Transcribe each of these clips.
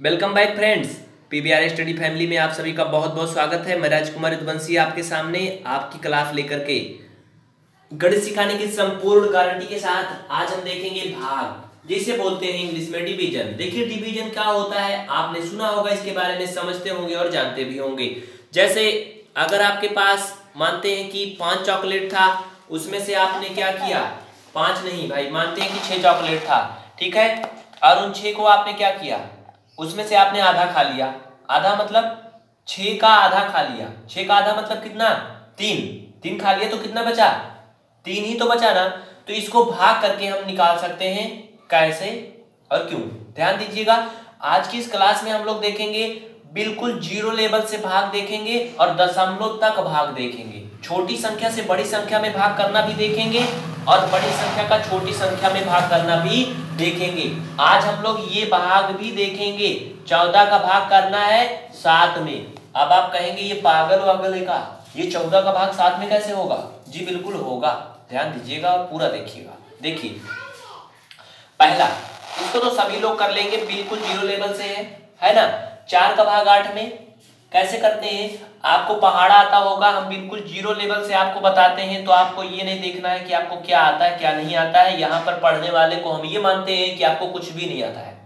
Welcome back friends PBR study family में आप सभी का बहुत बहुत स्वागत है। मैं राजकुमार यदुवंशी आपके सामने आपकी क्लास लेकर के। गणित सिखाने की संपूर्ण गारंटी के साथ आज हम देखेंगे भाग, जिसे बोलते हैं इंग्लिश में डिवीज़न। देखिए, डिवीज़न क्या होता है? आपने सुना होगा, इसके बारे में समझते होंगे और जानते भी होंगे। जैसे, अगर आपके पास मानते हैं कि पाँच चॉकलेट था, उसमें से आपने क्या किया? पाँच नहीं भाई, मानते हैं कि छह चॉकलेट था। ठीक है? और उन छह को आपने क्या किया? उसमें से आपने आधा खा लिया। आधा मतलब छ का आधा खा लिया। छ का आधा मतलब कितना? तीन। तीन खा लिया तो कितना बचा? तीन ही तो बचा ना। तो इसको भाग करके हम निकाल सकते हैं। कैसे? और क्यों? ध्यान दीजिएगा, आज की इस क्लास में हम लोग देखेंगे, बिल्कुल ज़ीरो लेवल से भाग देखेंगे और दशमलव तक भाग देखेंगे। छोटी संख्या से बड़ी संख्या में भाग करना भी देखेंगे और बड़ी संख्या का छोटी संख्या में भाग करना भी देखेंगे। आज हम लोग ये भाग भी देखेंगे। चौदह का भाग करना है सात में। अब आप कहेंगे, ये पागल वागल का? ये चौदह का भाग सात में कैसे होगा? जी, बिल्कुल होगा। ध्यान दीजिएगा और पूरा देखिएगा। देखिए, पहला, इसको तो सभी लोग कर लेंगे, बिल्कुल ज़ीरो लेवल से है। है ना? चार का भाग आठ में। कैसे करते हैं? आपको पहाड़ा आता होगा, हम बिल्कुल ज़ीरो लेवल से आपको बताते हैं तो आपको ये नहीं देखना है कि आपको क्या आता है, क्या नहीं आता है। यहाँ पर पढ़ने वाले को हम ये मानते हैं कि आपको कुछ भी नहीं आता है।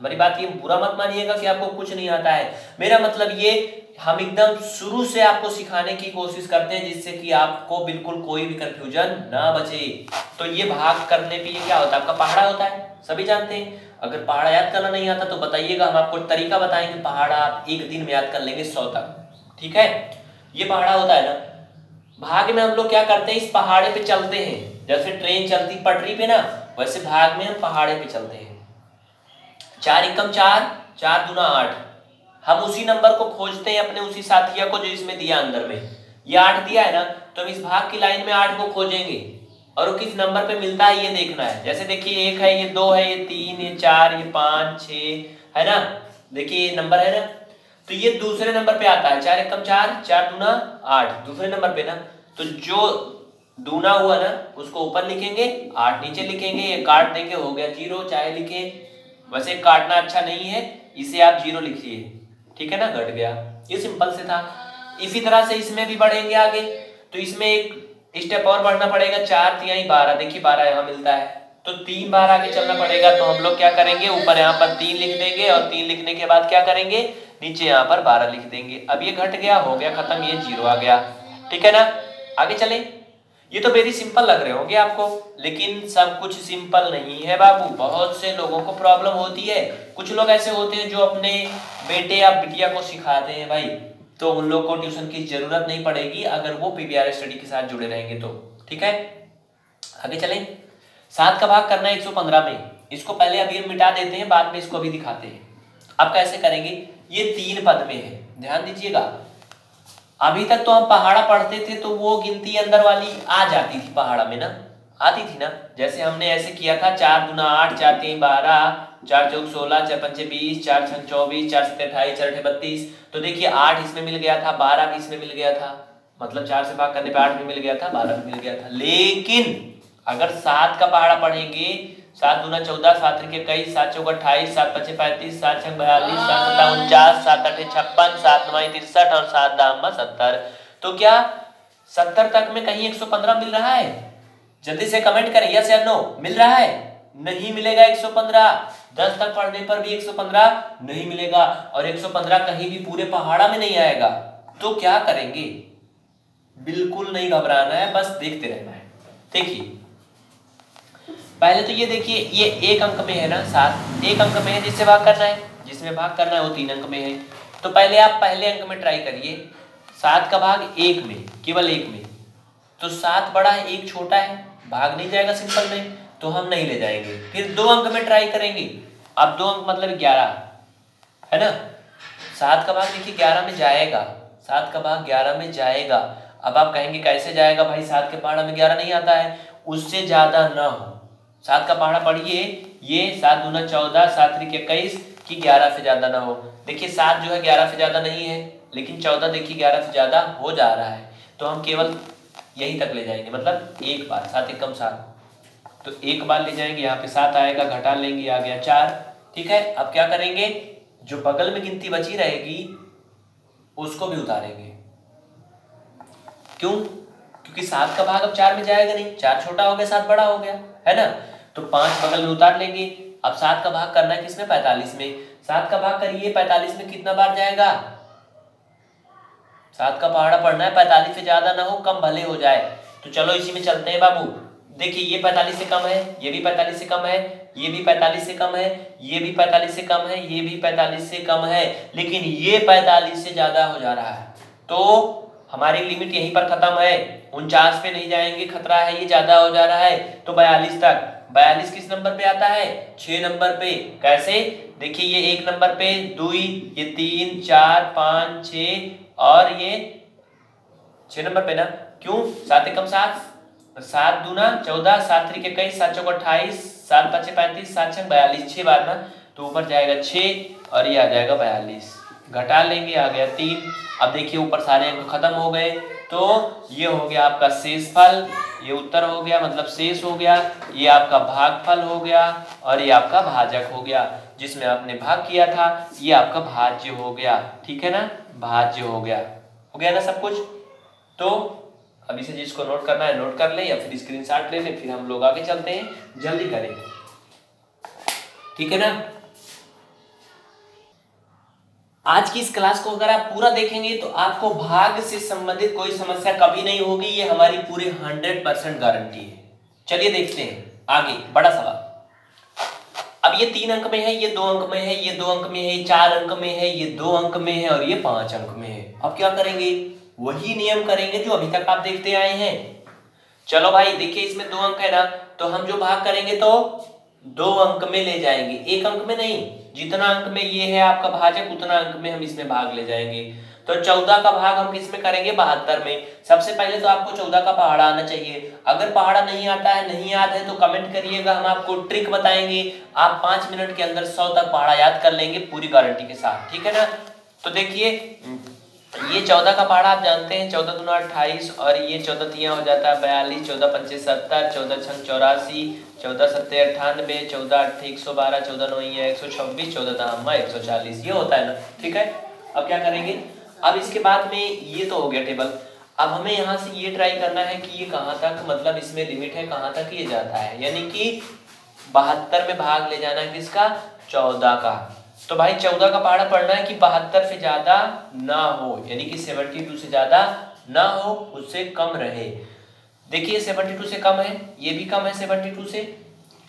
हमारी बात ये बुरा मत मानिएगा कि आपको कुछ नहीं आता है। मेरा मतलब ये, हम एकदम शुरू से आपको सिखाने की कोशिश करते हैं जिससे कि आपको बिल्कुल कोई भी कंफ्यूजन ना बचे। तो ये भाग करने पे ये क्या होता है? आपका पहाड़ा होता है। सभी जानते हैं। अगर पहाड़ा याद करना नहीं आता तो बताइएगा, हम आपको तरीका बताएँगे। पहाड़ा आप एक दिन में याद कर लेंगे सौ तक। ठीक है? ये पहाड़ा होता है ना। भाग में हम लोग क्या करते हैं? इस पहाड़े पे चलते हैं। जैसे ट्रेन चलती पटरी पे ना, वैसे भाग में हम पहाड़े पे चलते हैं। चार एकम चार चार दुना आठ। हम उसी नंबर को खोजते हैं अपने उसी साथिया को जो इसमें दिया अंदर में। ये आठ दिया है ना तो हम इस भाग की लाइन में आठ को खोजेंगे। और वो किस नंबर पे मिलता है, ये देखना है। जैसे देखिए, एक है, ये दो है, ये तीन, ये चार, ये पाँच, छ, है ना? देखिए, ये नंबर है ना? तो ये दूसरे नंबर पे आता है। चार एकम चार चार दूना आठ। दूसरे नंबर पे ना? तो जो दूना हुआ ना, उसको ऊपर लिखेंगे, आठ नीचे लिखेंगे ये काट देंगे हो गया ज़ीरो, चाहे लिखे वैसे काटना अच्छा नहीं है, इसे आप ज़ीरो लिखिए। ठीक है ना? घट गया। ये सिंपल से था। इसी तरह से इसमें भी बढ़ेंगे आगे। तो इसमें एक स्टेप और बढ़ना पड़ेगा। चार, तिहाई, बारह। देखिए, बारह यहाँ मिलता है। तो तीन बार आगे चलना पड़ेगा। तो हम लोग क्या करेंगे? ऊपर यहाँ पर तीन लिख देंगे और तीन लिखने के बाद क्या करेंगे? नीचे यहाँ पर बारह लिख देंगे। अब ये घट गया, हो गया खत्म, ये ज़ीरो आ गया। ठीक है ना? आगे चले। ये तो वेरी सिंपल लग रहे होंगे आपको, लेकिन सब कुछ सिंपल नहीं है बाबू। बहुत से लोगों को प्रॉब्लम होती है। कुछ लोग ऐसे होते हैं जो अपने बेटे या बिटिया को सिखाते हैं, भाई। तो उन लोग को ट्यूशन की ज़रूरत नहीं पड़ेगी अगर वो पीबीआर स्टडी के साथ जुड़े रहेंगे तो। ठीक है? आगे चले। सात का भाग करना है 115 में। इसको पहले अभी मिटा देते हैं, बाद में इसको अभी दिखाते हैं। आप कैसे करेंगे? ये तीन पद में है। ध्यान दीजिएगा। अभी तक तो हम पहाड़ा पढ़ते थे तो वो गिनती अंदर वाली आ जाती थी पहाड़ा में ना? आती थी ना? जैसे हमने ऐसे किया था, चार गुना आठ, चार तीन, बारह, चार चौक सोलह, चार पंचे बीस, चार छः चौबीस, चार सत्तर अठाईस चार अठे बत्तीस। तो देखिए, आठ इसमें मिल गया था, बारह भी इसमें मिल गया था। मतलब चार से भाग करने पे आठ भी मिल गया था, बारह भी मिल गया था। लेकिन अगर सात का पहाड़ा पढ़ेंगे सात दूना चौदह, सात के कई, सात चौक अट्ठाईस, सात पच्चे पैंतीस, सात छः बयालीस, सात सत्ता उनचास, सात अठे छप्पन, सात नौ तिरसठ और सात दाम सत्तर। तो क्या सत्तर तक में कहीं एक सौ पंद्रह मिल रहा है? जल्दी से कमेंट करें यस या नो मिल रहा है? नहीं मिलेगा 115 दस तक पढ़ने पर भी 115 नहीं मिलेगा और 115 कहीं भी पूरे पहाड़ा में नहीं आएगा। तो क्या करेंगे? बिल्कुल नहीं घबराना है, बस देखते रहना है। देखिए पहले तो ये देखिए, ये एक अंक में है ना सात? एक अंक में है जिससे भाग करना है? जिसमें भाग करना है वो तीन अंक में है। तो पहले आप पहले अंक में ट्राई करिए। सात का भाग एक में, केवल एक में। तो सात बड़ा है, एक छोटा है, भाग नहीं जाएगा सिंपल में तो हम नहीं ले जाएँगे। फिर दो अंक में ट्राई करेंगे। अब दो अंक मतलब ग्यारह, है ना? सात का भाग देखिए, ग्यारह में जाएगा। सात का भाग ग्यारह में जाएगा। अब आप कहेंगे, कैसे जाएगा भाई? सात के पहाड़ा में ग्यारह नहीं आता है। उससे ज़्यादा ना हो। सात का पहाड़ा पढ़िए, ये सात दूना चौदह, सात त्रिक इक्कीस, की ग्यारह से ज़्यादा ना हो। देखिए, सात जो है, ग्यारह से ज़्यादा नहीं है, लेकिन चौदह देखिए, ग्यारह से ज़्यादा हो जा रहा है। तो हम केवल यहीं तक ले जाएँगे मतलब एक बार, सात एक कम सात। तो एक बार ले जाएँगे, यहाँ पे सात आएगा घटा लेंगे, आ गया चार। ठीक है, अब क्या करेंगे? जो बगल में गिनती बची रहेगी, उसको भी उतारेंगे। क्यों? क्योंकि सात का भाग अब चार में जाएगा नहीं, चार छोटा हो गया, सात बड़ा हो गया, है ना? तो पाँच बगल में उतार लेंगे। अब सात का भाग करना है किसमें? पैतालीस में। सात का भाग करिए, पैतालीस में कितना बार जाएगा? सात का पहाड़ा पढ़ना है, पैतालीस से ज़्यादा ना हो, कम भले हो जाए। तो चलो इसी में चलते हैं बाबू। देखिए, ये पैंतालीस से कम है, ये भी पैंतालीस से कम है, ये भी पैंतालीस से कम है, ये भी पैंतालीस से कम है, ये भी पैंतालीस से कम है, लेकिन ये पैंतालीस से ज़्यादा हो जा रहा है। तो हमारी लिमिट यहीं पर खत्म है। उनचास पे नहीं जाएँगे, खतरा है, ये ज़्यादा हो जा रहा है। तो बयालीस तक। बयालीस किस नंबर पे आता है? छह नंबर पे। कैसे? देखिए, ये एक नंबर पे दुई ये तीन, चार, पाँच छ और ये छह नंबर पे ना। क्यों? सात एकम सात। सात दूना चौदह, सात त्रिक इक्कीस सात चौक अट्ठाईस, सात पच्चीस पैंतीस, सात छः बयालीस, छह बार ना तो ऊपर जाएगा छः और ये आ जाएगा बयालीस। घटा लेंगे, आ गया तीन। अब देखिए, ऊपर सारे अंक खत्म हो गए तो ये हो गया आपका शेष फल ये उत्तर हो गया मतलब शेष हो गया, ये आपका भागफल हो गया और ये आपका भाजक हो गया, जिसमें आपने भाग किया था, ये आपका भाज्य हो गया, ठीक है ना? भाज्य हो गया हो गया ना सब कुछ? तो अभी से जिसको नोट करना है नोट कर ले या फिर स्क्रीन शॉट ले ले, फिर हम लोग आगे चलते हैं, जल्दी करें, ठीक है ना? आज की इस क्लास को अगर आप पूरा देखेंगे तो आपको भाग से संबंधित कोई समस्या कभी नहीं होगी। ये हमारी पूरी हंड्रेड परसेंट गारंटी है। चलिए देखते हैं। आगे, बड़ा सवाल। अब ये तीन अंक में है, ये दो अंक में है, ये दो अंक में है चार अंक में है, ये दो अंक में है और ये पाँच अंक में है। अब क्या करेंगे? वही नियम करेंगे जो अभी तक आप देखते आए हैं। चलो भाई, देखिए इसमें दो अंक है ना तो हम जो भाग करेंगे तो दो अंक में ले जाएँगे। एक अंक में नहीं जितना अंक में ये है आपका भाजक, उतना अंक में हम इसमें भाग ले जाएँगे। तो चौदह का भाग हम किसमें करेंगे? बहत्तर में। सबसे पहले तो आपको चौदह का पहाड़ा आना चाहिए। अगर पहाड़ा नहीं आता है, नहीं याद है तो कमेंट करिएगा, हम आपको ट्रिक बताएँगे। आप पाँच मिनट के अंदर सौ तक पहाड़ा याद कर लेंगे, पूरी गारंटी के साथ। ठीक है ना? तो देखिए ये चौदह का पहाड़ा आप जानते हैं, चौदह दुना अट्ठाईस और ये चौदह तिया हो जाता है बयालीस, चौदह पच्चीस सत्तर, चौदह छः चौरासी, चौदह सत्तर अट्ठानबे, चौदह अठ एक सौ बारह, चौदह नौ एक सौ छब्बीस, चौदह दामा एक सौ चालीस, ये होता है ना, ठीक है? अब क्या करेंगे? अब इसके बाद में ये तो हो गया टेबल। अब हमें यहाँ से ये ट्राई करना है कि ये कहाँ तक मतलब इसमें लिमिट है, कहाँ तक ये जाता है। यानी कि बहत्तर में भाग ले जाना है किसका? चौदह का। तो भाई चौदह का पहाड़ा पढ़ना है कि बहत्तर से ज़्यादा ना हो, यानी कि सेवेंटी टू से ज़्यादा ना हो, उससे कम रहे। देखिए सेवेंटी टू से कम है, ये भी कम है सेवेंटी टू से,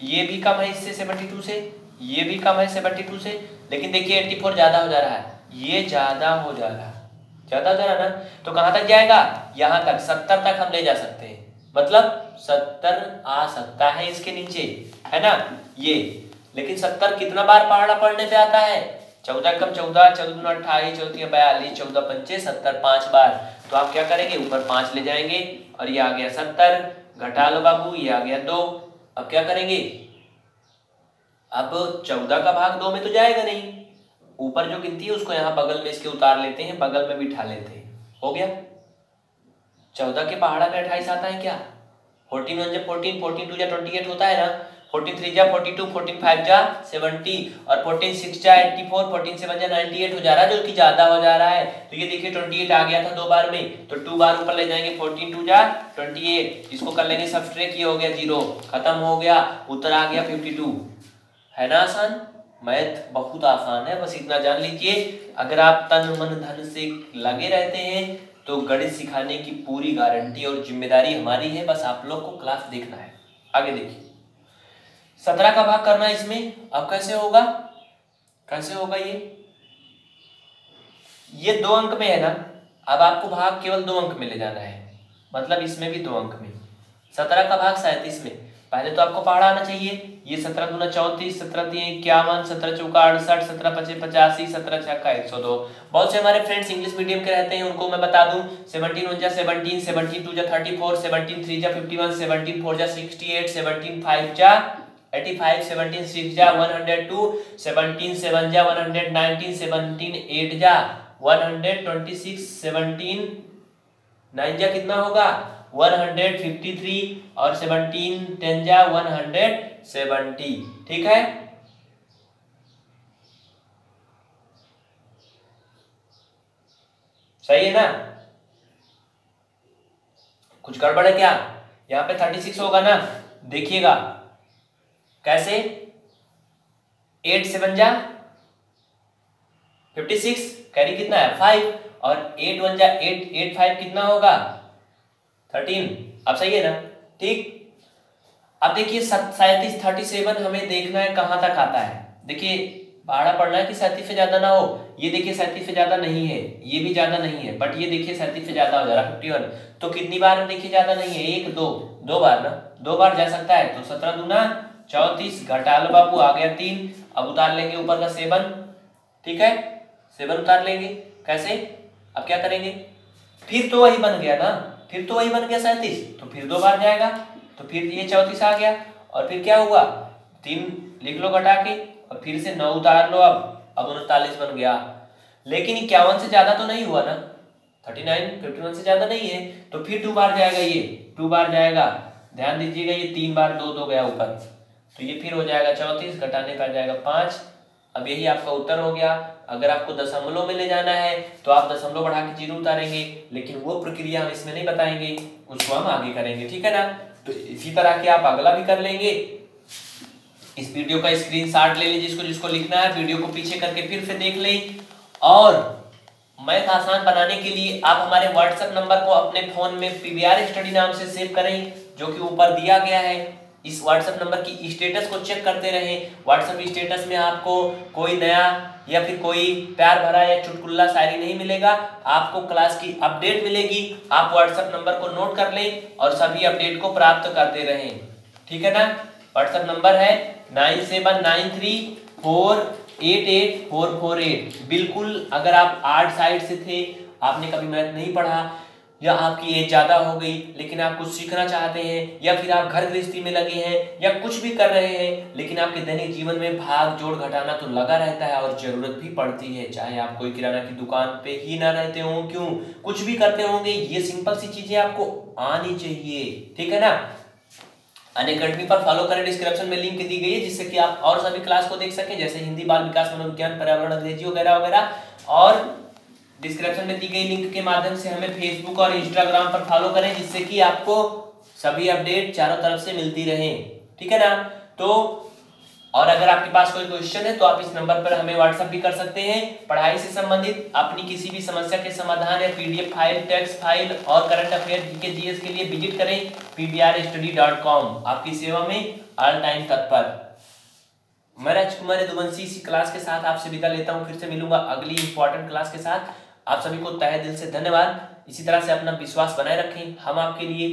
ये भी कम है इससे सेवेंटी टू से, ये भी कम है सेवेंटी टू से, लेकिन देखिए एट्टी फोर ज़्यादा हो जा रहा है, ये ज़्यादा हो जा रहा है। ज़्यादा हो जा रहा है ना? तो कहाँ तक जाएगा? यहाँ तक, सत्तर तक हम ले जा सकते हैं। मतलब सत्तर आ सकता है इसके नीचे, है ना? ये लेकिन सत्तर कितना बार पहाड़ा पढ़ने पे आता है? चौदह कम चौदह चौदह अट्ठाईस, चौदह बयालीस, चौदह पंचे सत्तर पाँच बार। तो आप क्या करेंगे? ऊपर पाँच ले जाएँगे और ये आ गया सत्तर। घटा लो बाबू, ये आ गया दो। अब क्या करेंगे? अब चौदह का भाग दो में तो जाएगा नहीं। ऊपर जो गिनती है, उसको यहाँ बगल में इसके उतार लेते हैं, बगल में बिठा लेते हैं। हो गया? चौदह के पहाड़ा में अट्ठाईस आता है क्या? फोर्टीन वन जब फोर्टीन फोर्टीन टू या ट्वेंटी एट होता है ना फोर्टीन थ्री जा, फोर्टी टू फोर्टीन फाइव जा सेवेंटी और फोर्टीन सिक्स जा, एट्टी फोर, फोर्टीन सेवन जा, नाइनटी एट हो जा रहा है, जो कि ज़्यादा हो जा रहा है। तो ये देखिए, ट्वेंटी एट आ गया था दो बार में। तो टू बार ऊपर ले जाएँगे, फोर्टीन टू जा, ट्वेंटी एट। इसको कर लेंगे ये हो गया ज़ीरो। खत्म हो गया, उत्तर आ गया फिफ्टी टू। है ना, आसान? मैथ बहुत आसान है, बस इतना जान लीजिए। अगर आप तन, मन, धन से लगे रहते हैं तो गणित सिखाने की पूरी गारंटी और ज़िम्मेदारी हमारी है, बस आप लोग को क्लास देखना है। आगे देखिए। सत्रह का भाग करना इसमें। अब कैसे होगा? कैसे होगा ये? ये दो अंक में है ना? अब आपको भाग केवल दो अंक में ले जाना है। मतलब इसमें भी दो अंक में। सत्रह का भाग सैंतीस में। पहले तो आपको पहाड़ा आना चाहिए। ये सत्रह दूना चौतीस, सत्रह तीन, इक्यावन, सत्रह चौका अड़सठ, सत्रह पच्चीस, पचासी, सत्रह छक्का, एक सौ दो। बहुत से हमारे फ्रेंड्स इंग्लिश मीडियम के रहते हैं, उनको मैं बता दूँ। सेवनटीन वन जा सेवनटीन सेवनटीन टू जा थर्टी फोर सेवनटीन थ्री जा फिफ्टी वन सेवनटीन फोर जा सिक्सटी एट सेवनटीन फाइव जा जा कितना होगा? वन हंड्रेड फिफ्टी थ्री और सेवनटीन टेन जा वन हंड्रेड सेवनटी ठीक है? सही है ना? कुछ गड़बड़ है क्या? यहाँ पे थर्टी सिक्स होगा ना? देखिएगा। कैसे? एट सेवन जा, फिफ्टी सिक्स, कैरी कितना है? फाइव, और एट वन जा, एट एट फाइव कितना होगा? थर्टीन। अब सही है ना? ठीक? अब देखिए सैतीस, थर्टी सेवन हमें देखना है कहाँ तक आता है। देखिए भाड़ा पड़ना है कि सैंतीस से ज़्यादा ना हो? ये देखिए, सैंतीस से ज़्यादा नहीं है। ये भी ज़्यादा नहीं है बट ये देखिए, सैंतीस से ज़्यादा हो जा रहा फिफ्टी वन तो कितनी बार देखिए, ज़्यादा नहीं है? एक, दो। दो बार ना? दो बार जा सकता है? तो सत्रह दूना चौतीस घटा लो बाबू आ गया तीन, अब उतार लेंगे ऊपर का सेवन। ठीक है? सेवन उतार लेंगे। कैसे? अब क्या करेंगे? फिर तो वही बन गया ना? फिर तो वही बन गया सैंतीस। तो फिर दो बार जाएगा। तो फिर ये चौतीस आ गया। और फिर क्या हुआ? तीन लिख लो घटा के, और फिर से नौ उतार लो अब। अब उनतालीस बन गया। लेकिन इक्यावन से ज़्यादा तो नहीं हुआ ना? थर्टी नाइन, फिफ्टी वन से ज़्यादा नहीं है। तो फिर टू बार जाएगा ये। टू बार जाएगा। ध्यान दीजिएगा, ये तीन बार दो दो गया ऊपर। तो ये फिर हो जाएगा चौतीस घटाने पर जाएगा पाँच। अब यही आपका उत्तर हो गया। अगर आपको दशमलव में ले जाना है तो आप दशमलव बढ़ा के ज़ीरो उतारेंगे, लेकिन वो प्रक्रिया हम इसमें नहीं बताएँगे उसको हम आगे करेंगे, ठीक है ना? तो इसी तरह के आप अगला भी कर लेंगे। इस वीडियो का स्क्रीन शॉट ले लीजिए जिसको जिसको लिखना है, वीडियो को पीछे करके फिर से देख लें। और मैथ आसान बनाने के लिए आप हमारे व्हाट्सएप नंबर को अपने फ़ोन में पीवीआर स्टडी नाम से सेव करें, जो कि ऊपर दिया गया है। इस व्हाट्सएप नंबर की स्टेटस को चेक करते रहें। व्हाट्सएप स्टेटस में आपको कोई नया या फिर कोई प्यार भरा या चुटकुल्ला शायरी नहीं मिलेगा। आपको क्लास की अपडेट मिलेगी। आप व्हाट्सएप नंबर को नोट कर लें और सभी अपडेट को प्राप्त करते रहें। ठीक है ना? व्हाट्सएप नंबर है nine seven nine three four eight eight four four eight. बिल्कुल, अगर आप आर्ट साइड से थे, आपने कभी मैथ नहीं पढ़ा या आपकी एज ज़्यादा हो गई, लेकिन आप कुछ सीखना चाहते हैं, या फिर आप घर गृहस्थी में लगे हैं, या कुछ भी कर रहे हैं, लेकिन आपके दैनिक जीवन में भाग जोड़ घटाना तो लगा रहता है और ज़रूरत भी पड़ती है। चाहे आप कोई किराना की दुकान पे ही ना रहते हो, क्यों? कुछ भी करते होंगे, ये सिंपल सी चीज़ें आपको आनी चाहिए। ठीक है ना? अन अकेडमी पर फॉलो करें डिस्क्रिप्शन में लिंक दी गई है, जिससे कि आप और सभी क्लास को देख सकें, जैसे हिंदी बाल विकास मनोविज्ञान, पर्यावरण, अंग्रेज़ी वगैरह वगैरह, और डिस्क्रिप्शन में दी गई लिंक के माध्यम से हमें फेसबुक और इंस्टाग्राम पर फॉलो करें, जिससे कि आपको सभी अपडेट चारों तरफ़ से मिलती रहे। ठीक है ना? तो और अगर आपके पास कोई क्वेश्चन है तो आप इस नंबर पर हमें व्हाट्सएप भी कर सकते हैं। पढ़ाई से संबंधित अपनी किसी भी समस्या के समाधान या पीडीएफ फ़ाइल टेक्स्ट फ़ाइल और करंट अफेयर के जीएस के लिए विज़िट करें pbrstudy.com आपकी सेवा में ऑल टाइम तत्पर। मैं राजकुमार यदुवंशी इसी क्लास के साथ आपसे विदा लेता हूँ, फिर से मिलूँगा अगली इंपॉर्टेंट क्लास के साथ। आप सभी को तहे दिल से धन्यवाद। इसी तरह से अपना विश्वास बनाए रखें। हम आपके लिए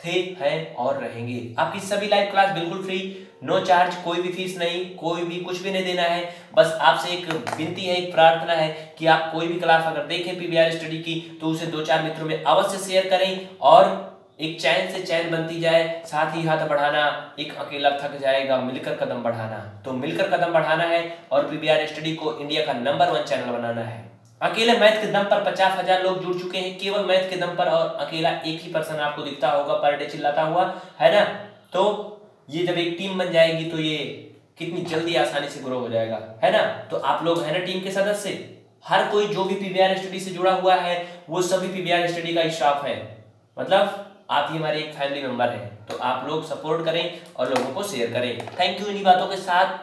थे, हैं और रहेंगे। आपकी सभी लाइव क्लास बिल्कुल फ्री नो चार्ज कोई भी फ़ीस नहीं, कोई भी कुछ भी नहीं देना है। बस आपसे एक विनती है, एक प्रार्थना है कि आप कोई भी क्लास अगर देखें पीबीआर स्टडी की तो उसे दो चार मित्रों में अवश्य शेयर करें और एक चैन से चैन बनती जाए, साथ ही हाथ बढ़ाना, एक अकेला थक जाएगा, मिलकर कदम बढ़ाना। तो मिलकर कदम बढ़ाना है और पीबीआर स्टडी को इंडिया का नंबर वन चैनल बनाना है। अकेले मैथ के दम पर पचास हज़ार लोग जुड़ चुके हैं, केवल मैथ के दम पर और अकेला एक ही पर्सन आपको दिखता होगा, पर डे चिल्लाता हुआ, है ना? तो ये जब एक टीम बन जाएगी तो ये कितनी जल्दी आसानी से ग्रो हो जाएगा, है ना? तो आप लोग है ना टीम के सदस्य? हर कोई जो भी पीवीआर स्टडी से जुड़ा हुआ है, वो सभी पीवीआर स्टडी का स्टाफ है। मतलब आप ही हमारे एक फैमिली मेंबर है तो आप लोग सपोर्ट करें और लोगों को शेयर करें। थैंक यू इन्हीं बातों के साथ।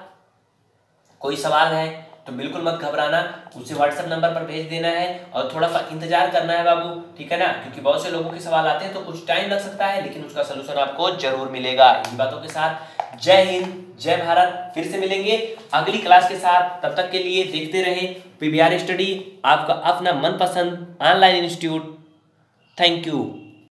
कोई सवाल है? तो बिल्कुल मत घबराना, उसे व्हाट्सएप नंबर पर भेज देना है और थोड़ा सा इंतज़ार करना है बाबू, ठीक है ना? क्योंकि बहुत से लोगों के सवाल आते हैं तो कुछ टाइम लग सकता है, लेकिन उसका सोल्यूशन आपको ज़रूर मिलेगा। इन बातों के साथ जय हिंद, जय भारत, फिर से मिलेंगे अगली क्लास के साथ। तब तक के लिए देखते रहे पीबीआर स्टडी आपका अपना मनपसंद ऑनलाइन इंस्टीट्यूट थैंक यू